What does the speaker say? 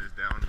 is down